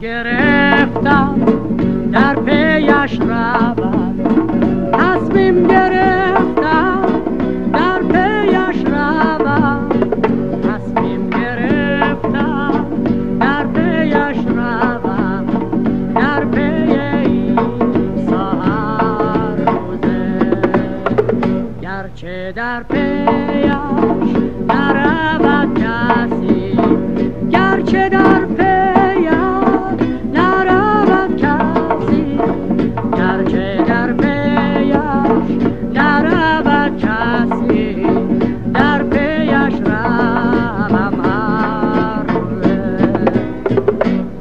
گرفتم در پیش روم تصمیم گرفتم در پیش روم تصمیم گرفتم در پیش روم در پی این سهر روزه. گرچه در پیش نرود کسی گرچه در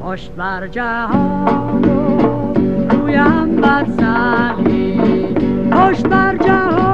مشت بر جهان و رویم بر سهی مشت بر جهان